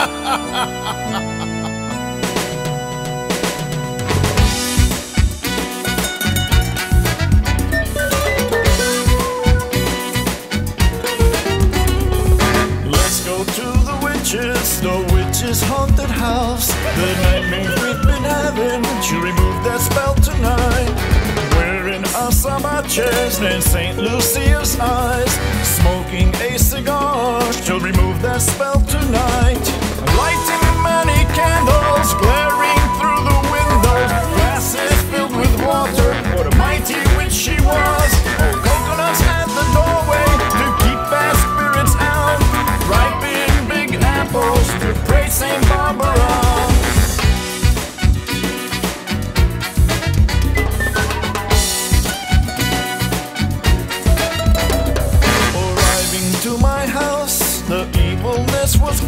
Let's go to the witches' haunted house. The nightmare we've been having, she'll remove that spell tonight. Wearing azabaches and St. Lucia's eyes,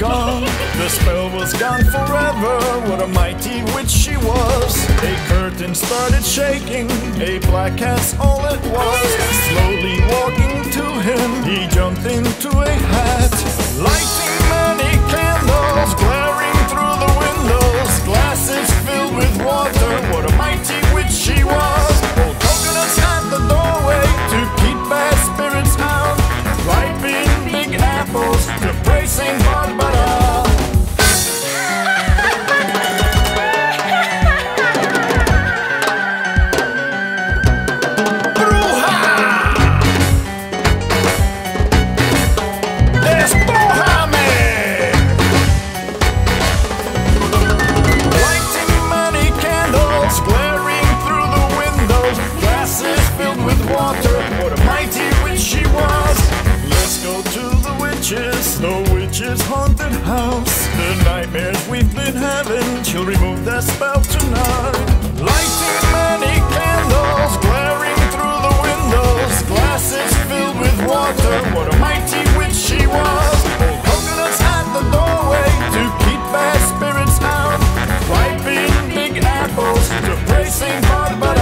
gone. The spell was gone forever. What a mighty witch she was. A curtain started shaking, a black cat's all it was. Slowly walking to him, he jumped into a witches haunt the house. The nightmares we've been having, she'll remove that spell tonight. Lighting many candles, glaring through the windows, glasses filled with water. What a mighty witch she was. Coconuts at the doorway to keep bad spirits out. Ripening big apples to bracing hard.